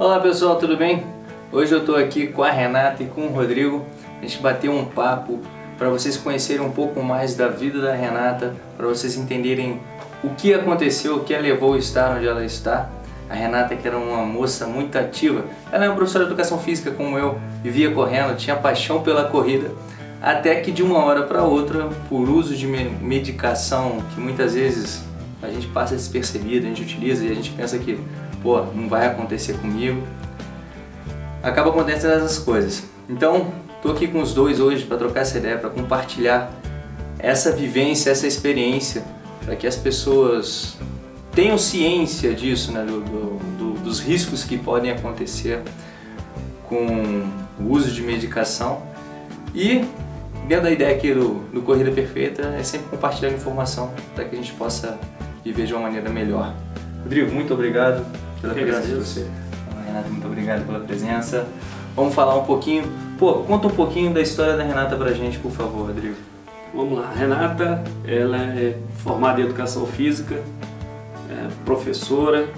Olá pessoal, tudo bem? Hoje eu estou aqui com a Renata e com o Rodrigo. A gente bateu um papo para vocês conhecerem um pouco mais da vida da Renata, para vocês entenderem o que aconteceu, o que a levou a estar onde ela está. A Renata, que era uma moça muito ativa, ela é uma professora de educação física como eu, vivia correndo, tinha paixão pela corrida, até que de uma hora para outra, por uso de medicação que muitas vezes a gente passa despercebido, a gente utiliza e a gente pensa que pô, não vai acontecer comigo. Acaba acontecendo essas coisas. Então, tô aqui com os dois hoje para trocar essa ideia, para compartilhar essa vivência, essa experiência, para que as pessoas tenham ciência disso, né, do, do, dos riscos que podem acontecer com o uso de medicação. E dentro da ideia aqui do, do Corrida Perfeita é sempre compartilhar informação para que a gente possa viver de uma maneira melhor. Rodrigo, muito obrigado pela presença de você. Renata, muito obrigado pela presença. Vamos falar um pouquinho. Pô, conta um pouquinho da história da Renata pra gente, por favor, Rodrigo. Vamos lá. A Renata, ela é formada em Educação Física, é professora,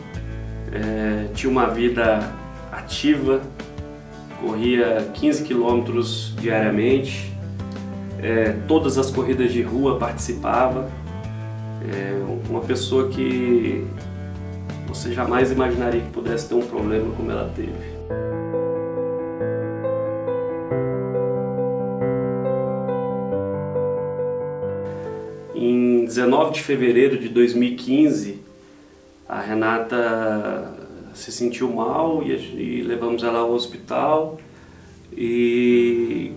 é, tinha uma vida ativa, corria 15 quilômetros diariamente, é, todas as corridas de rua participava, é, uma pessoa que você jamais imaginaria que pudesse ter um problema como ela teve. Em 19 de fevereiro de 2015, a Renata se sentiu mal e, levamos ela ao hospital e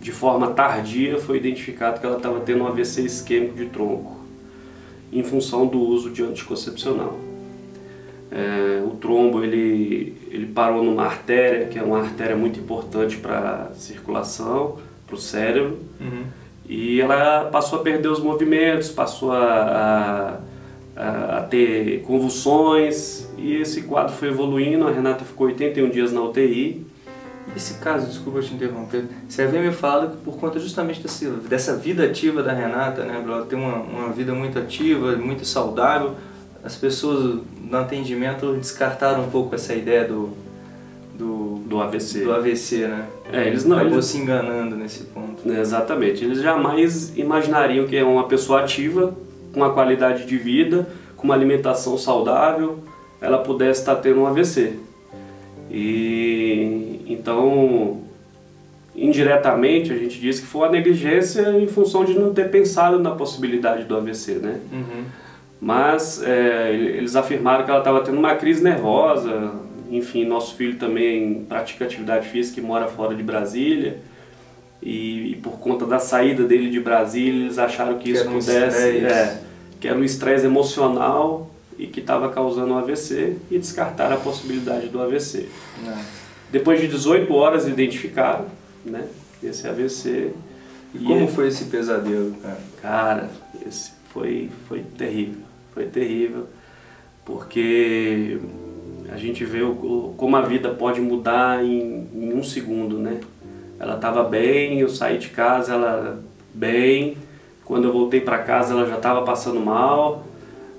de forma tardia foi identificado que ela estava tendo um AVC isquêmico de tronco em função do uso de anticoncepcional. É, o trombo ele, ele parou numa artéria, que é uma artéria muito importante para a circulação, para o cérebro, uhum. e ela passou a perder os movimentos, passou a, a, a, ter convulsões, e esse quadro foi evoluindo. A Renata ficou 81 dias na UTI. Esse caso, desculpa te interromper, você havia me falado que por conta justamente desse, dessa vida ativa da Renata, né, ela tem uma, uma vida muito ativa, muito saudável, as pessoas no atendimento descartaram um pouco essa ideia do, do, do AVC. Do AVC, né? É, eles não. Acabou eles... se enganando nesse ponto. É, exatamente. Eles jamais imaginariam que é uma pessoa ativa, com uma qualidade de vida, com uma alimentação saudável, ela pudesse estar tendo um AVC. E então, indiretamente, a gente diz que foi uma negligência em função de não ter pensado na possibilidade do AVC, né? Uhum mas é, eles afirmaram que ela estava tendo uma crise nervosa. Enfim, nosso filho também pratica atividade física e mora fora de Brasília. E, e por conta da saída dele de Brasília, eles acharam que, que isso pudesse. É, que era um estresse emocional e que estava causando um AVC e descartaram a possibilidade do AVC. É. Depois de 18 horas identificaram né, esse AVC. E, e como foi esse pesadelo, cara? Cara, esse foi, foi terrível foi terrível, porque a gente vê o, como a vida pode mudar em, em um segundo, né? Ela estava bem, eu saí de casa, ela bem, quando eu voltei para casa ela já estava passando mal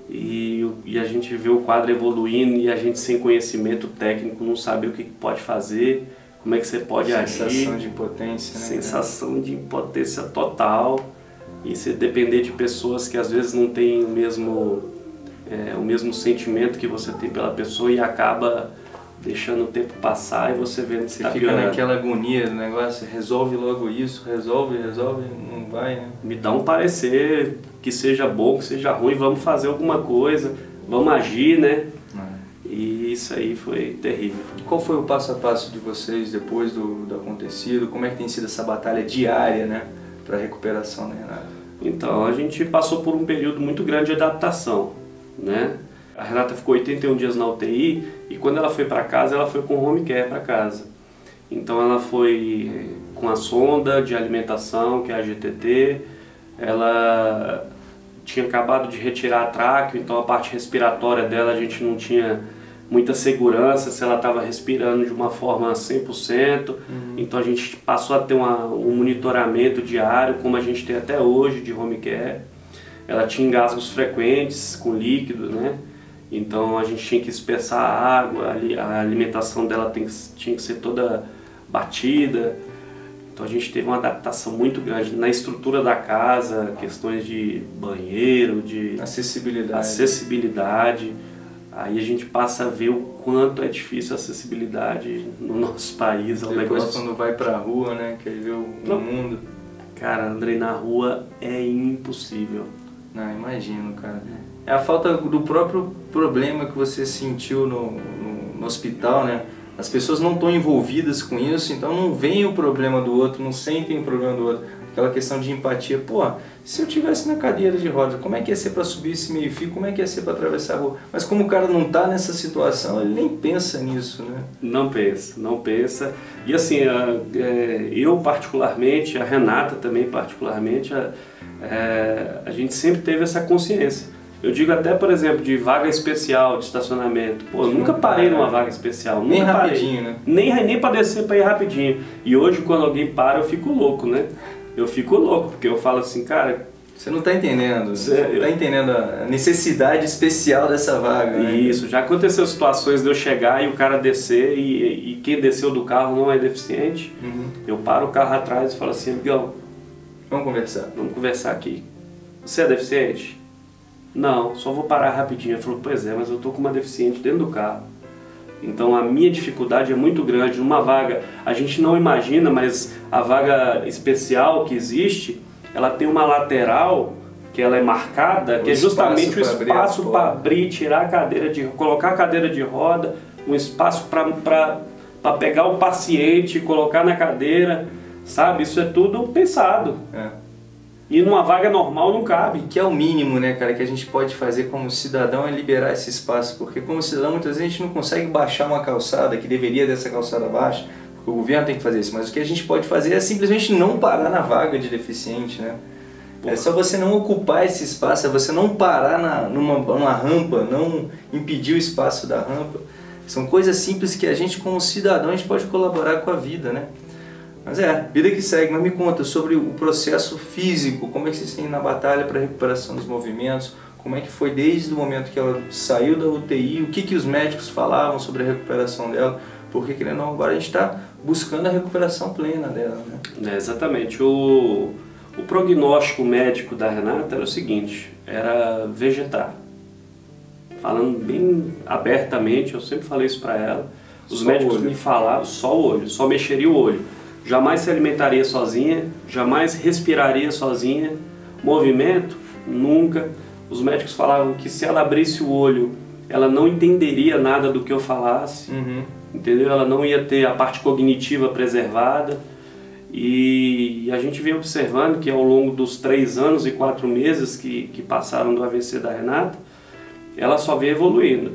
e, e, a gente vê o quadro evoluindo e a gente sem conhecimento técnico não sabe o que pode fazer, como é que você pode Sensação agir. Sensação de impotência, né? Sensação de impotência total e se depender de pessoas que às vezes não têm o mesmo, é, o mesmo sentimento que você tem pela pessoa e acaba deixando o tempo passar e você vendo você tá fica piorando. naquela agonia do negócio, resolve logo isso, resolve, resolve, não vai, né? Me dá um parecer que seja bom, que seja ruim, vamos fazer alguma coisa, vamos agir, né? É. E isso aí foi terrível. Qual foi o passo a passo de vocês depois do, do acontecido? Como é que tem sido essa batalha diária, né? Para recuperação da Renata? Então, a gente passou por um período muito grande de adaptação, né? A Renata ficou 81 dias na UTI e quando ela foi para casa, ela foi com home care para casa. Então ela foi com a sonda de alimentação, que é a GTT, ela tinha acabado de retirar a tráqueo, então a parte respiratória dela a gente não tinha muita segurança se ela estava respirando de uma forma 100%. Uhum. Então a gente passou a ter uma, um monitoramento diário, como a gente tem até hoje de home care. Ela tinha engasgos frequentes com líquido, né? Então a gente tinha que espessar a água, a alimentação dela tem, tinha que ser toda batida. Então a gente teve uma adaptação muito grande na estrutura da casa, questões de banheiro, de acessibilidade. acessibilidade. Aí a gente passa a ver o quanto é difícil a acessibilidade no nosso país. É um Depois negócio... quando vai pra rua, né, quer ver o Não. mundo. Cara, Andrei, na rua é impossível. Não, imagino, cara. É a falta do próprio problema que você sentiu no, no, no hospital, né? As pessoas não estão envolvidas com isso, então não veem o problema do outro, não sentem o problema do outro. Aquela questão de empatia. Pô, se eu tivesse na cadeira de rodas, como é que ia ser para subir esse meio fio? Como é que ia ser para atravessar a rua? Mas como o cara não está nessa situação, ele nem pensa nisso, né? Não pensa, não pensa. E assim, é, eu particularmente, a Renata também particularmente, a, é, a gente sempre teve essa consciência eu digo até, por exemplo, de vaga especial de estacionamento. Pô, nunca parei numa vaga especial. Nem rapidinho, parei. né? Nem, nem para descer para ir rapidinho. E hoje, quando alguém para, eu fico louco, né? Eu fico louco, porque eu falo assim, cara, você não está entendendo. Você não está entendendo a necessidade especial dessa vaga. Né? Isso, já aconteceu situações de eu chegar e o cara descer e, e quem desceu do carro não é deficiente. Uhum. Eu paro o carro atrás e falo assim, amigão. Vamos conversar. Vamos conversar aqui. Você é deficiente? Não, só vou parar rapidinho. Ele falou, pois é, mas eu tô com uma deficiente dentro do carro. Então a minha dificuldade é muito grande. Numa vaga, a gente não imagina, mas a vaga especial que existe, ela tem uma lateral que ela é marcada, o que é justamente o espaço para abrir, tirar a cadeira de colocar a cadeira de roda, um espaço para pegar o paciente, colocar na cadeira, sabe? Isso é tudo pensado. É. E numa vaga normal não cabe. Que é o mínimo, né, cara, que a gente pode fazer como cidadão é liberar esse espaço, porque como cidadão muitas vezes a gente não consegue baixar uma calçada que deveria dessa calçada baixa, porque o governo tem que fazer isso, mas o que a gente pode fazer é simplesmente não parar na vaga de deficiente, né? É só você não ocupar esse espaço, é você não parar na, numa, numa rampa, não impedir o espaço da rampa. São coisas simples que a gente como cidadão a gente pode colaborar com a vida, né? Mas é, vida que segue. Mas me conta sobre o processo físico, como é que vocês têm na batalha para a recuperação dos movimentos, como é que foi desde o momento que ela saiu da UTI, o que, que os médicos falavam sobre a recuperação dela, porque querendo ou não, agora a gente está buscando a recuperação plena dela. Né? É, exatamente. O, o prognóstico médico da Renata era o seguinte, era vegetar. Falando bem abertamente, eu sempre falei isso para ela, os só médicos me falavam só o olho, só mexeria o olho jamais se alimentaria sozinha, jamais respiraria sozinha, movimento, nunca. Os médicos falavam que se ela abrisse o olho, ela não entenderia nada do que eu falasse, uhum. entendeu? Ela não ia ter a parte cognitiva preservada. E a gente vem observando que ao longo dos três anos e quatro meses que, que passaram do AVC da Renata, ela só vem evoluindo.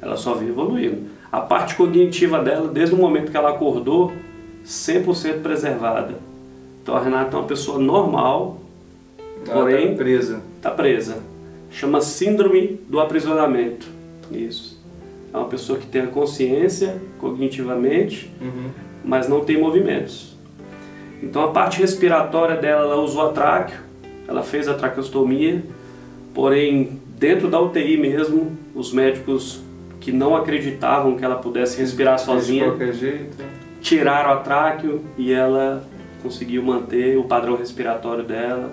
Ela só vem evoluindo. A parte cognitiva dela, desde o momento que ela acordou, 100% preservada. Então a Renata é uma pessoa normal, Ela porém tá presa. Está presa. Chama síndrome do aprisionamento. Isso. É uma pessoa que tem a consciência cognitivamente, uhum. mas não tem movimentos. Então a parte respiratória dela, ela usou a tráqueo, ela fez a traqueostomia, porém dentro da UTI mesmo, os médicos que não acreditavam que ela pudesse respirar sozinha, de qualquer jeito tiraram a tráqueo e ela conseguiu manter o padrão respiratório dela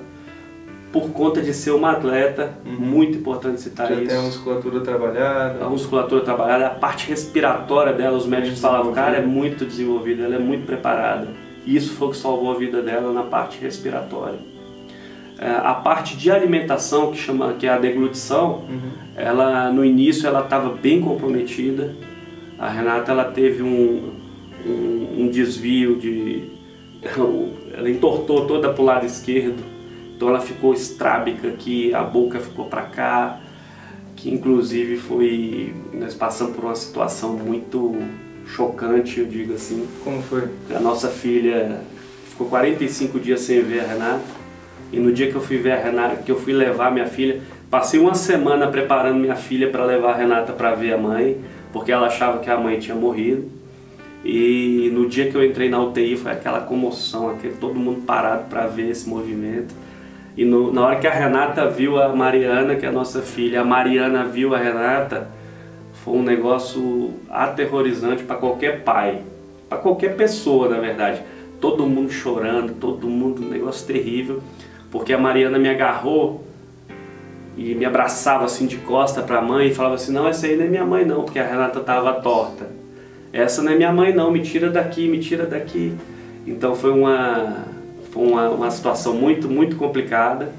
por conta de ser uma atleta, uhum. muito importante citar Já isso. tem a musculatura trabalhada. A musculatura trabalhada, a parte respiratória dela, os médicos falavam, cara, é muito desenvolvida, ela é muito preparada. E isso foi o que salvou a vida dela na parte respiratória. É, a parte de alimentação, que, chama, que é a deglutição, uhum. ela no início ela estava bem comprometida. A Renata ela teve um, um, um desvio de. Ela entortou toda para o lado esquerdo, então ela ficou estrábica aqui, a boca ficou para cá, que inclusive foi. Nós passamos por uma situação muito chocante, eu digo assim. Como foi? A nossa filha ficou 45 dias sem ver a Renata. E no dia que eu fui ver a Renata, que eu fui levar minha filha, passei uma semana preparando minha filha para levar a Renata para ver a mãe, porque ela achava que a mãe tinha morrido. E no dia que eu entrei na UTI foi aquela comoção, aquele, todo mundo parado para ver esse movimento. E no, na hora que a Renata viu a Mariana, que é a nossa filha, a Mariana viu a Renata, foi um negócio aterrorizante para qualquer pai, para qualquer pessoa, na verdade. Todo mundo chorando, todo mundo, um negócio terrível, porque a Mariana me agarrou e me abraçava assim de costa para a mãe e falava assim: "Não, essa aí não é minha mãe não, porque a Renata estava torta. Essa não é minha mãe não, me tira daqui, me tira daqui". Então foi uma foi uma, uma situação muito muito complicada,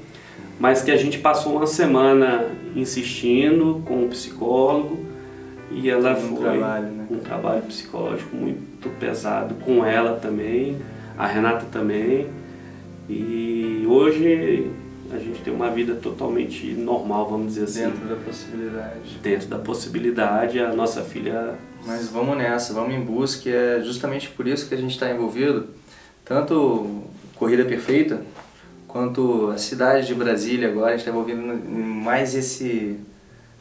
mas que a gente passou uma semana insistindo com o psicólogo e ela um foi trabalho, né? um trabalho psicológico muito pesado com ela também, a Renata também. E hoje a gente tem uma vida totalmente normal, vamos dizer assim. Dentro da possibilidade. Dentro da possibilidade, a nossa filha. Mas vamos nessa, vamos em busca, é justamente por isso que a gente está envolvido, tanto Corrida Perfeita, quanto a cidade de Brasília agora, a gente está envolvido em mais esse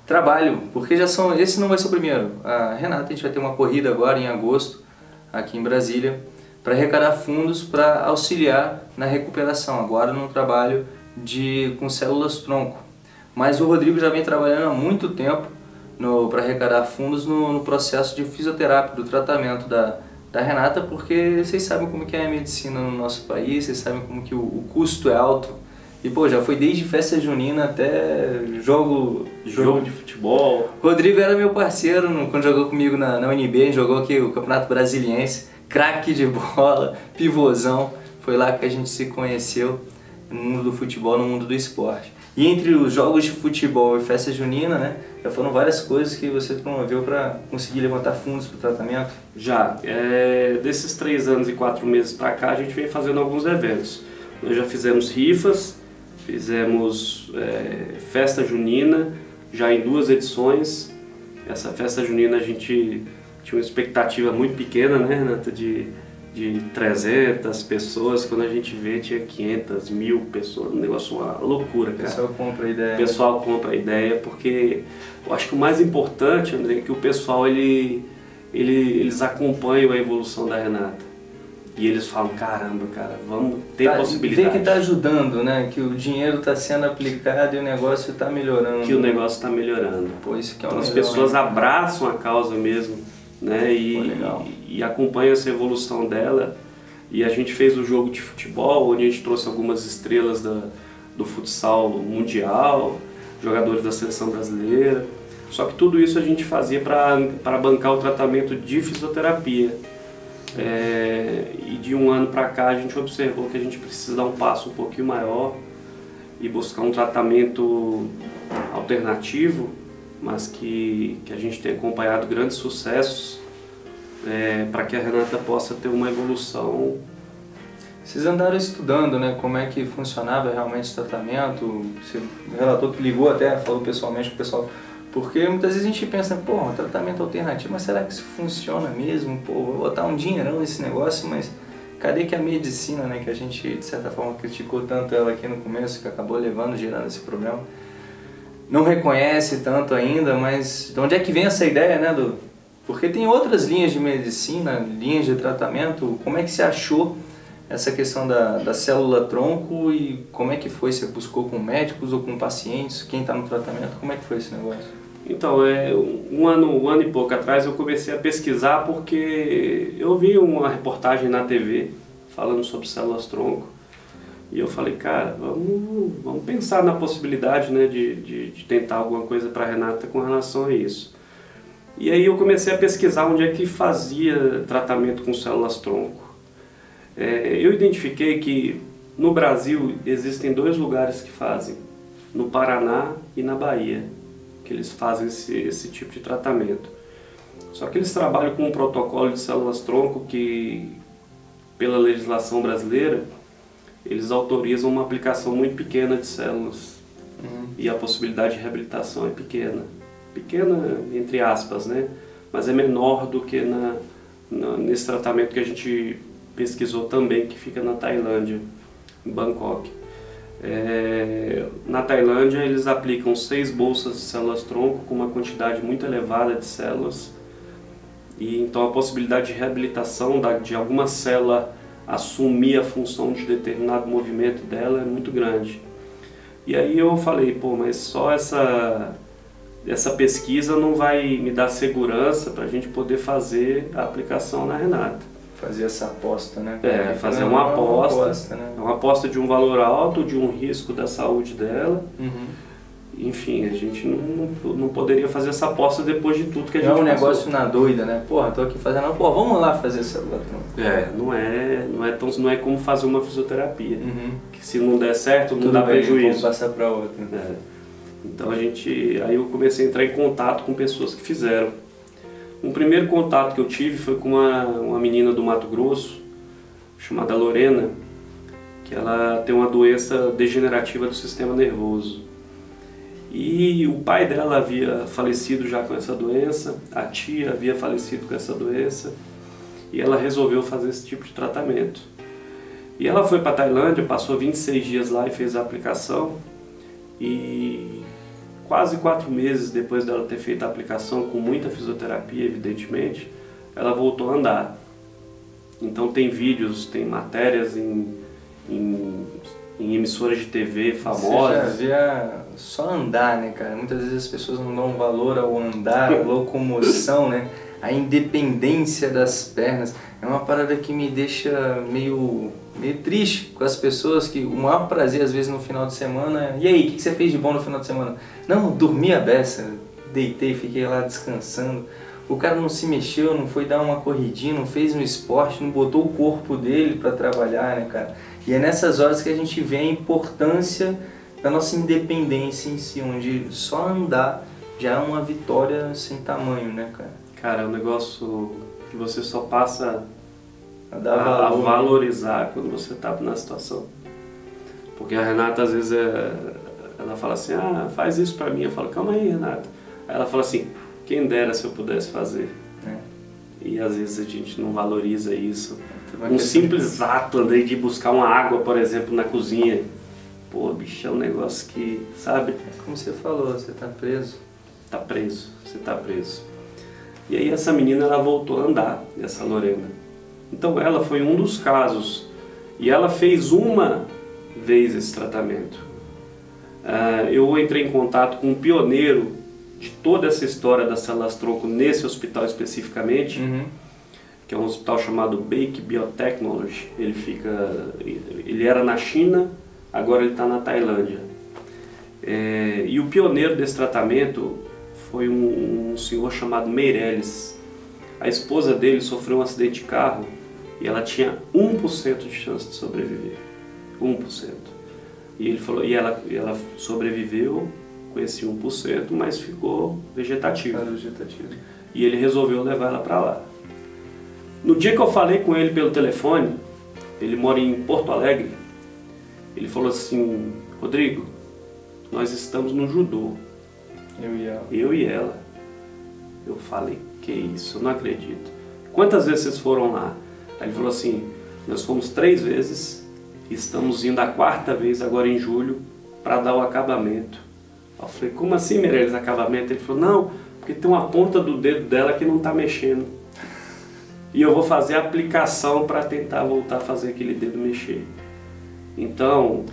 trabalho, porque já são, esse não vai ser o primeiro. A Renata, a gente vai ter uma corrida agora em agosto, aqui em Brasília, para arrecadar fundos para auxiliar na recuperação, agora no trabalho de, com células tronco. Mas o Rodrigo já vem trabalhando há muito tempo para arrecadar fundos no, no, processo de fisioterapia, do tratamento da, da Renata, porque vocês sabem como que é a medicina no nosso país, vocês sabem como que o, o custo é alto. E pô, já foi desde festa junina até jogo, jogo de futebol. Rodrigo era meu parceiro no, quando jogou comigo na, na UNB, jogou aqui o Campeonato Brasiliense, craque de bola, pivôzão. Foi lá que a gente se conheceu no mundo do futebol, no mundo do esporte. E entre os jogos de futebol e festa junina, né, já foram várias coisas que você promoveu para conseguir levantar fundos para o tratamento? Já. É, desses três anos e quatro meses para cá, a gente vem fazendo alguns eventos. Nós já fizemos rifas, fizemos é, festa junina, já em duas edições. Essa festa junina a gente tinha uma expectativa muito pequena, né, Renata, de de 300 pessoas, quando a gente vê tinha 500, mil pessoas, um negócio uma loucura, cara. O pessoal compra a ideia. O pessoal compra a ideia porque eu acho que o mais importante, André, é que o pessoal ele, ele, eles acompanham a evolução da Renata. E eles falam, caramba, cara, vamos ter tá, possibilidade. Vê que está ajudando, né? Que o dinheiro está sendo aplicado e o negócio está melhorando. Que o negócio está melhorando. Pô, isso que é então, as pessoas abraçam a causa mesmo né? E, Pô, e acompanha essa evolução dela. E a gente fez o jogo de futebol, onde a gente trouxe algumas estrelas da, do futsal mundial, jogadores da seleção brasileira. Só que tudo isso a gente fazia para bancar o tratamento de fisioterapia. É, e de um ano para cá a gente observou que a gente precisa dar um passo um pouquinho maior e buscar um tratamento alternativo mas que, que a gente tem acompanhado grandes sucessos é, para que a Renata possa ter uma evolução. Vocês andaram estudando né, como é que funcionava realmente esse tratamento? Você relatou que ligou até, falou pessoalmente com o pessoal. Porque muitas vezes a gente pensa, pô, um tratamento alternativo, mas será que isso funciona mesmo? Pô, vou botar um dinheirão nesse negócio, mas cadê que a medicina, né, que a gente de certa forma criticou tanto ela aqui no começo, que acabou levando, gerando esse problema? não reconhece tanto ainda, mas de onde é que vem essa ideia, né, do porque tem outras linhas de medicina, linhas de tratamento, como é que você achou essa questão da, da célula tronco e como é que foi? Você buscou com médicos ou com pacientes? Quem está no tratamento? Como é que foi esse negócio? Então, é, um, ano, um ano e pouco atrás eu comecei a pesquisar porque eu vi uma reportagem na TV falando sobre células tronco e eu falei, cara, vamos, vamos pensar na possibilidade né, de, de, de tentar alguma coisa para Renata com relação a isso. E aí eu comecei a pesquisar onde é que fazia tratamento com células tronco. É, eu identifiquei que no Brasil existem dois lugares que fazem, no Paraná e na Bahia, que eles fazem esse, esse tipo de tratamento. Só que eles trabalham com um protocolo de células tronco que, pela legislação brasileira, eles autorizam uma aplicação muito pequena de células uhum. e a possibilidade de reabilitação é pequena. Pequena, entre aspas, né? Mas é menor do que na, na, nesse tratamento que a gente pesquisou também, que fica na Tailândia, em Bangkok. É, na Tailândia, eles aplicam seis bolsas de células-tronco com uma quantidade muito elevada de células. E então a possibilidade de reabilitação da, de alguma célula assumir a função de determinado movimento dela é muito grande. E aí eu falei, pô, mas só essa essa pesquisa não vai me dar segurança para a gente poder fazer a aplicação na Renata. Fazer essa aposta, né? É, fazer uma aposta, uma aposta, né? uma aposta de um valor alto, de um risco da saúde dela. Uhum. Enfim, a gente não, não poderia fazer essa aposta depois de tudo que a gente é um passou. negócio na doida, né? Porra, tô aqui fazendo, pô, vamos lá fazer essa É, não é, não é tão, não é como fazer uma fisioterapia. Uhum. Que se não der certo, não Tudo dá bem, prejuízo. Vamos passar para outra. É. Então a gente, aí eu comecei a entrar em contato com pessoas que fizeram. Um primeiro contato que eu tive foi com uma, uma menina do Mato Grosso, chamada Lorena, que ela tem uma doença degenerativa do sistema nervoso. E o pai dela havia falecido já com essa doença, a tia havia falecido com essa doença, e ela resolveu fazer esse tipo de tratamento. E ela foi para a Tailândia, passou 26 dias lá e fez a aplicação, e quase quatro meses depois dela ter feito a aplicação, com muita fisioterapia, evidentemente, ela voltou a andar. Então tem vídeos, tem matérias em, em, em emissoras de TV famosas. Você já vê só andar, né, cara? Muitas vezes as pessoas não dão valor ao andar, a locomoção, né? A independência das pernas. É uma parada que me deixa meio, meio triste com as pessoas que o maior prazer às vezes no final de semana é, e aí, o que você fez de bom no final de semana? Não, dormi a beça, deitei, fiquei lá descansando. O cara não se mexeu, não foi dar uma corridinha, não fez um esporte, não botou o corpo dele para trabalhar, né, cara? E é nessas horas que a gente vê a importância da nossa independência em si, onde só andar já é uma vitória sem tamanho, né, cara? Cara, é um negócio que você só passa A a, a valor. valorizar quando você está na situação. Porque a Renata às vezes é, ela fala assim, ah, faz isso pra mim. Eu falo, calma aí, Renata. Aí ela fala assim, quem dera se eu pudesse fazer. né? E às vezes a gente não valoriza isso. Um simples ato ali de buscar uma água, por exemplo, na cozinha. Pô, bicho, é um negócio que, sabe, Como você falou, você tá preso. tá preso, você tá preso. E aí essa menina ela voltou a andar, essa Lorena. Então ela foi um dos casos. E ela fez uma vez esse tratamento. Ah, eu entrei em contato com um pioneiro de toda essa história das células tronco nesse hospital especificamente, Uhum. que é um hospital chamado Bake Biotechnology. Ele fica, ele era na China, agora ele está na Tailândia. É, e o pioneiro desse tratamento foi um, um senhor chamado Meirelles. A esposa dele sofreu um acidente de carro e ela tinha 1% de chance de sobreviver. 1%. E ele falou, e ela, e ela sobreviveu com esse 1%, mas ficou vegetativa Tá vegetativo. e ele resolveu levar ela para lá. No dia que eu falei com ele pelo telefone, ele mora em Porto Alegre, ele falou assim: Rodrigo, nós estamos no judô, Eu e ela. eu e ela. Eu falei: Que isso, eu não acredito. Quantas vezes vocês foram lá? Aí ele falou assim: Nós fomos três vezes estamos indo a quarta vez agora em julho para dar o acabamento. Eu falei: Como assim, Meirelles, acabamento? Ele falou: Não, porque tem uma ponta do dedo dela que não está mexendo. E eu vou fazer a aplicação para tentar voltar a fazer aquele dedo mexer. Então,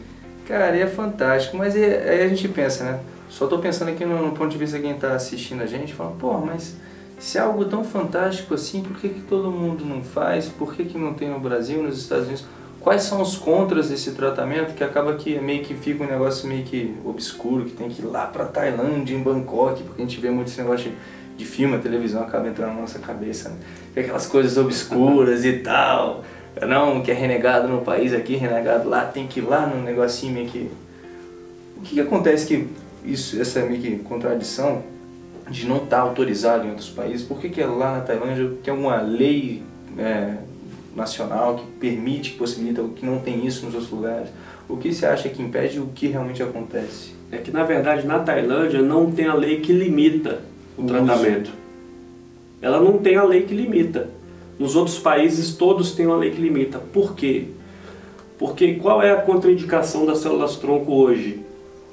Cara, é fantástico, mas é- aí a gente pensa, né? Só tô pensando aqui no, no ponto de vista de quem tá assistindo a gente, falando, pô, mas se é algo tão fantástico assim, por que, que todo mundo não faz? Por que, que não tem no Brasil, nos Estados Unidos? Quais são os contras desse tratamento que acaba que meio que fica um negócio meio que obscuro, que tem que ir lá pra Tailândia, em Bangkok, porque a gente vê muito esse negócio de, filme, a televisão acaba entrando na nossa cabeça, né? É aquelas coisas obscuras e tal. Não, que é renegado no país aqui, renegado lá, tem que ir lá num negocinho meio que. O que, que acontece que isso, essa meio que contradição de não estar autorizado em outros países? Por que, que é lá na Tailândia tem alguma lei é, nacional que permite, que possibilita, que não tem isso nos outros lugares? O que você acha que impede o que realmente acontece? é que na verdade na Tailândia não tem a lei que limita o O tratamento. Ela não tem a lei que limita. Nos outros países todos têm uma lei que limita. Por quê? Porque qual é a contraindicação das células tronco hoje?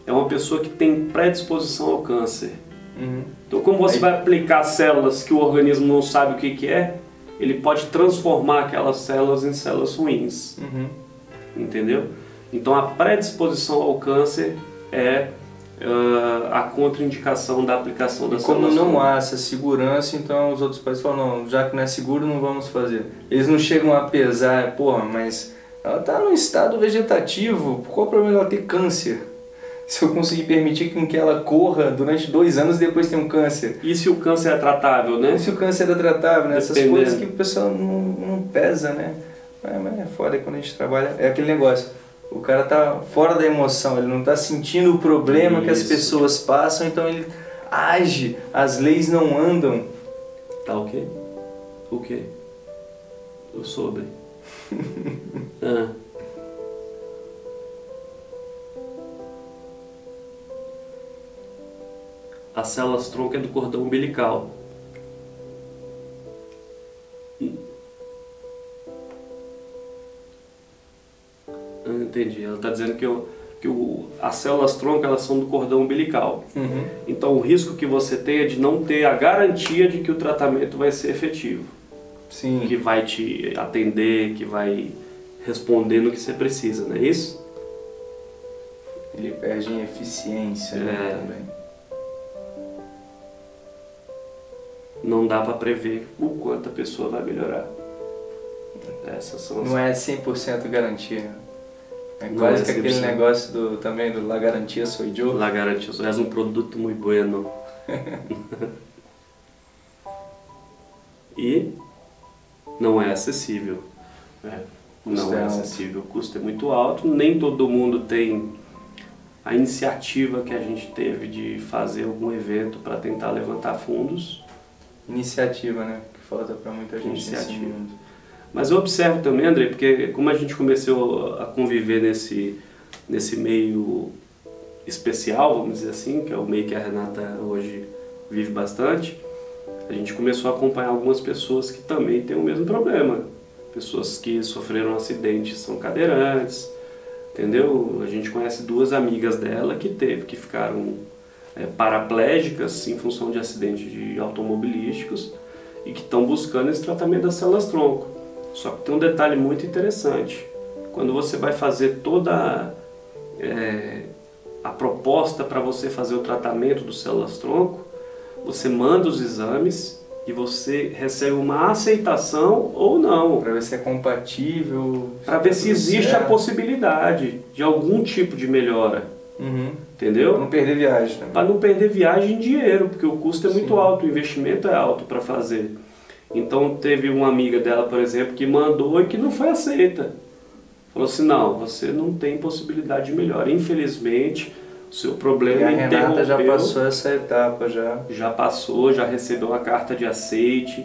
É uma pessoa que tem predisposição ao câncer. Uhum. Então, como você vai aplicar células que o organismo não sabe o que, que é, ele pode transformar aquelas células em células ruins, Uhum. entendeu? Então, a predisposição ao câncer é uh, a contraindicação da aplicação da e como não há essa segurança, então os outros países falam, não, já que não é seguro, não vamos fazer. Eles não chegam a pesar, porra, mas ela está num estado vegetativo, qual o problema dela ter câncer? Se eu conseguir permitir que ela corra durante dois anos e depois tem um câncer. E se o câncer é tratável, né? E se o câncer é tratável, né? Essas coisas que o pessoal não, não pesa, né? Mas é foda quando a gente trabalha. É aquele negócio o cara tá fora da emoção, ele não tá sentindo o problema Isso. que as pessoas passam, então ele age, as leis não andam. Tá o quê? O quê? O sobre. ah. As células tronco é do cordão umbilical. entendi. Ela está dizendo que, eu, que o, as células tronco elas são do cordão umbilical. Uhum. Então o risco que você tem é de não ter a garantia de que o tratamento vai ser efetivo. Sim. Que vai te atender, que vai responder no que você precisa, não é isso? Ele perde em eficiência né, é. também. Não dá para prever o quanto a pessoa vai melhorar. Essas são as... Não é 100% garantia. É quase que aquele negócio do, também do La Garantia Soy Yo. La Garantia Soy És um produto muito bueno. e não é acessível. É, não é, é acessível, o custo é muito alto, nem todo mundo tem a iniciativa que a gente teve de fazer algum evento para tentar levantar fundos. Iniciativa, né? Que falta para muita gente. Iniciativa. Mas eu observo também, André, porque como a gente começou a conviver nesse, nesse meio especial, vamos dizer assim, que é o meio que a Renata hoje vive bastante, a gente começou a acompanhar algumas pessoas que também têm o mesmo problema. Pessoas que sofreram acidentes, são cadeirantes, entendeu? A gente conhece duas amigas dela que teve, que ficaram é, paraplégicas em função de acidentes de automobilísticos e que estão buscando esse tratamento das células tronco. Só que tem um detalhe muito interessante. Quando você vai fazer toda é, a proposta para você fazer o tratamento do células-tronco, você manda os exames e você recebe uma aceitação ou não. Para ver se é compatível. Para ver se existe certo. a possibilidade de algum tipo de melhora. Uhum. Entendeu? Para não perder viagem. Para não perder viagem e dinheiro, porque o custo é muito Sim. alto, o investimento é alto para fazer. Então teve uma amiga dela, por exemplo, que mandou e que não foi aceita. Falou assim, não, você não tem possibilidade de melhora. Infelizmente, o seu problema e a Renata já passou essa etapa já. Já passou, já recebeu a carta de aceite.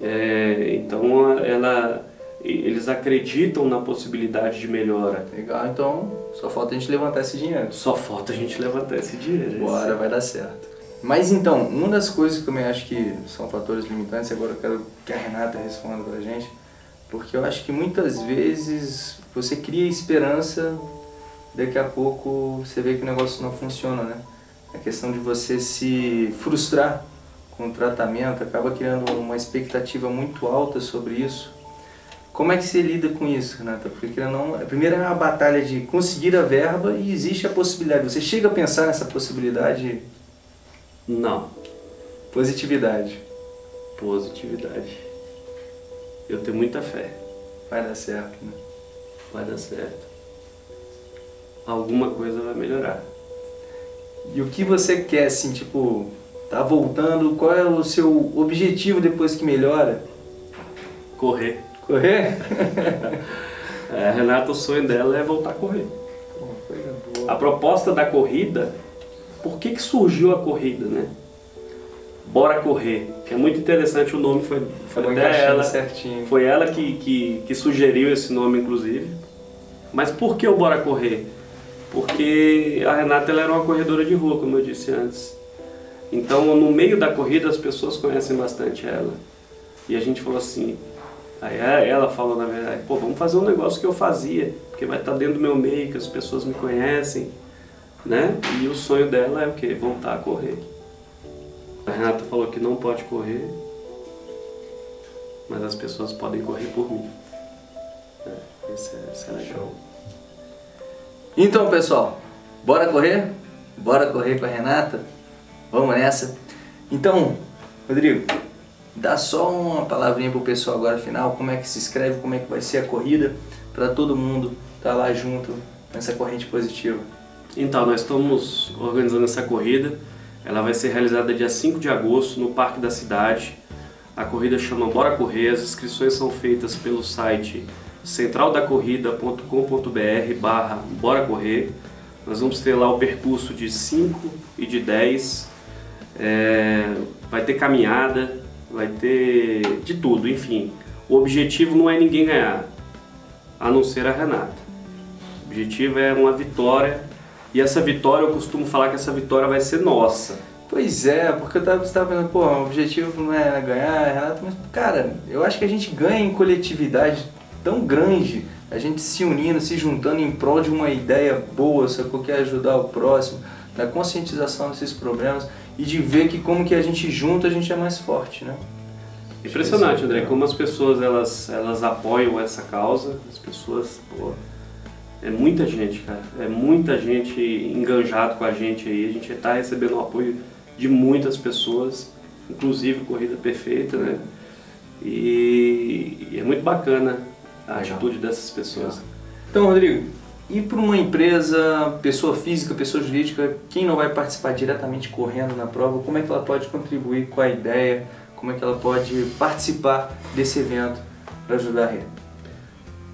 É, então ela, eles acreditam na possibilidade de melhora. Legal, então só falta a gente levantar esse dinheiro. Só falta a gente levantar esse dinheiro. Bora, vai dar certo. Mas então, uma das coisas que eu também acho que são fatores limitantes, agora eu quero que a Renata responda pra gente, porque eu acho que muitas vezes você cria esperança, daqui a pouco você vê que o negócio não funciona, né? A questão de você se frustrar com o tratamento acaba criando uma expectativa muito alta sobre isso. Como é que você lida com isso, Renata? Porque não, primeiro é uma batalha de conseguir a verba e existe a possibilidade. Você chega a pensar nessa possibilidade não. Positividade. Positividade. Eu tenho muita fé. Vai dar certo, né? Vai dar certo. Alguma coisa vai melhorar. E o que você quer, assim, tipo, tá voltando, qual é o seu objetivo depois que melhora? Correr. Correr? é, a Renata, o sonho dela é voltar a correr. A proposta da corrida por que, que surgiu a corrida, né? Bora Correr, que é muito interessante o nome, foi, foi até ela, certinho. foi ela que, que, que sugeriu esse nome, inclusive. Mas por que o Bora Correr? Porque a Renata ela era uma corredora de rua, como eu disse antes. Então, no meio da corrida, as pessoas conhecem bastante ela. E a gente falou assim, aí ela falou na verdade, pô, vamos fazer um negócio que eu fazia, porque vai estar dentro do meu meio, que as pessoas me conhecem né? E o sonho dela é o quê? Voltar a correr. A Renata falou que não pode correr, mas as pessoas podem correr por mim. É, esse, é, é legal. Então, pessoal, bora correr? Bora correr com a Renata? Vamos nessa? Então, Rodrigo, dá só uma palavrinha pro pessoal agora final, como é que se inscreve, como é que vai ser a corrida, para todo mundo estar tá lá junto nessa corrente positiva. Então, nós estamos organizando essa corrida. Ela vai ser realizada dia 5 de agosto no Parque da Cidade. A corrida chama Bora Correr. As inscrições são feitas pelo site centraldacorrida.com.br barra Bora Correr. Nós vamos ter lá o percurso de 5 e de 10. É, vai ter caminhada, vai ter de tudo, enfim. O objetivo não é ninguém ganhar, a não ser a Renata. O objetivo é uma vitória e essa vitória, eu costumo falar que essa vitória vai ser nossa. Pois é, porque eu tava, você tava pensando, pô, o objetivo não é ganhar, Renato, mas, cara, eu acho que a gente ganha em coletividade tão grande, a gente se unindo, se juntando em prol de uma ideia boa, sacou? Que é ajudar o próximo, na conscientização desses problemas e de ver que como que a gente junto a gente é mais forte, né? Impressionante, André, como as pessoas elas, elas apoiam essa causa, as pessoas, pô, é muita gente, cara. É muita gente enganjado com a gente aí. A gente está recebendo o apoio de muitas pessoas, inclusive Corrida Perfeita, né? E, e é muito bacana a atitude dessas pessoas. Então, Rodrigo, e para uma empresa, pessoa física, pessoa jurídica, quem não vai participar diretamente correndo na prova, como é que ela pode contribuir com a ideia? Como é que ela pode participar desse evento para ajudar a rede?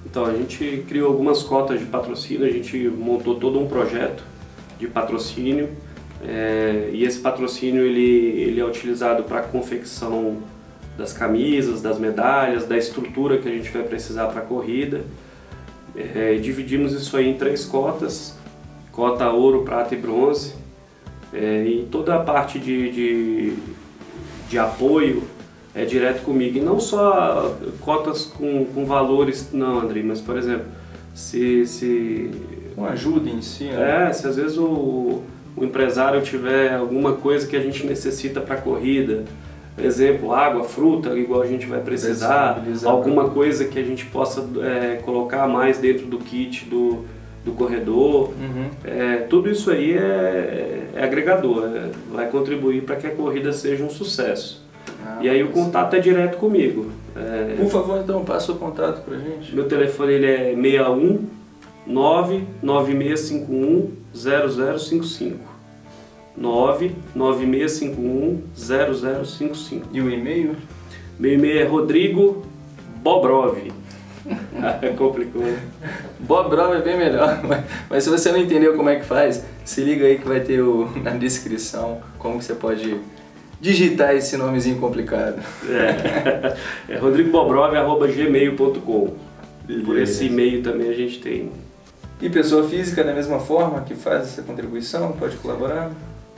Então, a gente criou algumas cotas de patrocínio, a gente montou todo um projeto de patrocínio é, e esse patrocínio ele, ele é utilizado para a confecção das camisas, das medalhas, da estrutura que a gente vai precisar para a corrida. É, dividimos isso aí em três cotas, cota ouro, prata e bronze. É, e toda a parte de, de, de apoio é direto comigo. E não só cotas com, com valores, não, André, mas por exemplo, se. se uma ajuda em si, né? É, se às vezes o, o empresário tiver alguma coisa que a gente necessita para a corrida, exemplo, água, fruta, igual a gente vai precisar, alguma coisa que a gente possa é, colocar mais dentro do kit do, do corredor, uhum. é, tudo isso aí é, é agregador, é, vai contribuir para que a corrida seja um sucesso. Ah, e aí o contato é direto comigo. É, Por favor, então, passa o contato pra gente. Meu telefone ele é 61 99651 0055. 99651 0055. E o e-mail? Meu e-mail é Rodrigo Bobrov. Complicou. Bobrov é bem melhor, mas, mas, se você não entendeu como é que faz, se liga aí que vai ter o, na descrição como que você pode digitar esse nomezinho complicado. É, é rodrigobobrov.gmail.com Por esse e-mail também a gente tem. E pessoa física da mesma forma que faz essa contribuição, pode colaborar?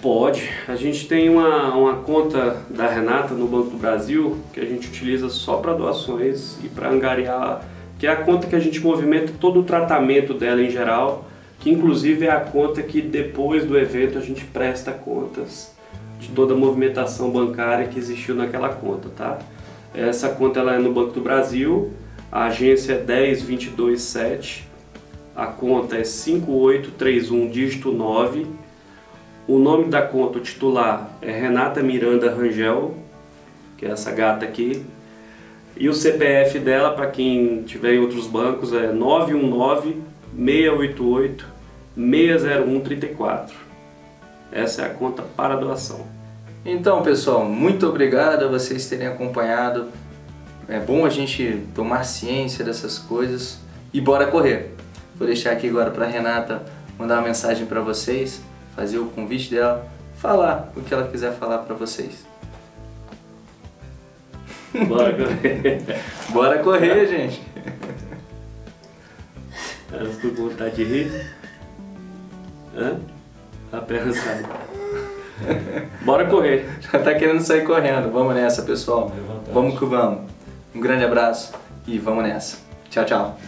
Pode. A gente tem uma, uma conta da Renata no Banco do Brasil que a gente utiliza só para doações e para angariar, que é a conta que a gente movimenta todo o tratamento dela em geral, que inclusive é a conta que depois do evento a gente presta contas de toda a movimentação bancária que existiu naquela conta, tá? Essa conta ela é no Banco do Brasil, a agência é 10227, a conta é 5831 dígito 9. O nome da conta, titular, é Renata Miranda Rangel, que é essa gata aqui. E o CPF dela, para quem tiver em outros bancos, é 919 688 60134. Essa é a conta para doação. Então, pessoal, muito obrigado a vocês terem acompanhado. É bom a gente tomar ciência dessas coisas e bora correr. Vou deixar aqui agora para Renata mandar uma mensagem para vocês, fazer o convite dela, falar o que ela quiser falar para vocês. Bora correr. bora correr, gente. Ela ficou com vontade de rir? Hã? A perna sai. Bora correr. Já tá querendo sair correndo. Vamos nessa, pessoal. Vamos que vamos. Um grande abraço e vamos nessa. Tchau, tchau.